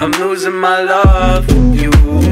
I'm losing my love, for you.